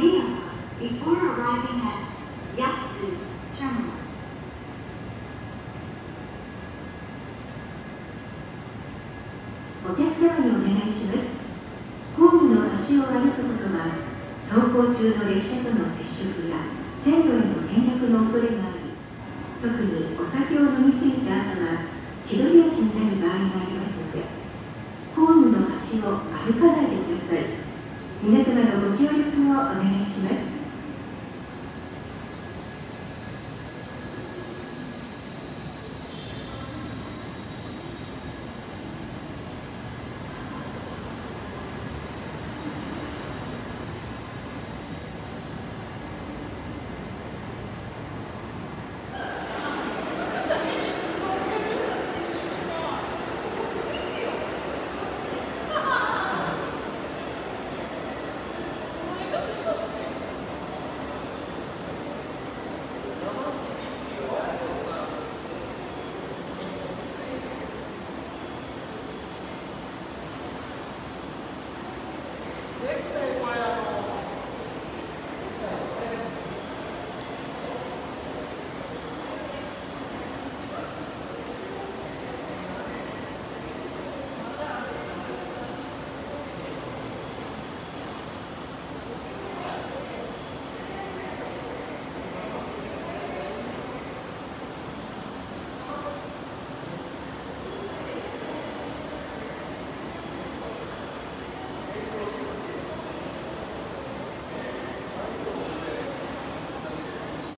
お客様にお願いします。ホームの端を歩くことは、走行中の列車との接触や線路への転落の恐れがあり、特にお酒を飲みすぎた後はの鳥足になる場合がありますので、ホームの端を歩かないでください。皆様のご協力を